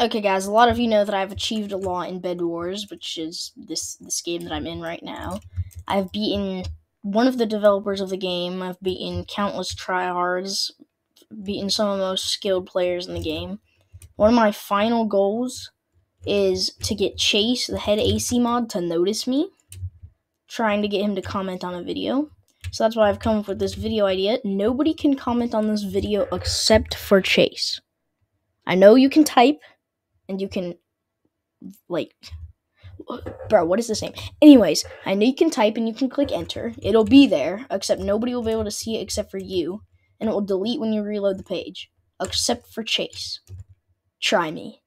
Okay, guys, a lot of you know that I've achieved a lot in Bed Wars, which is this this game that I'm in right now. I've beaten one of the developers of the game. I've beaten countless tryhards, beaten some of the most skilled players in the game. One of my final goals is to get Chase, the head AC mod, to notice me, trying to get him to comment on a video. So that's why I've come up with this video idea. Nobody can comment on this video except for Chase. I know you can type and you can like bro what is this name anyways i know you can type and you can click enter. It'll be there except nobody will be able to see it except for you and it will delete when you reload the page except for chase. Try me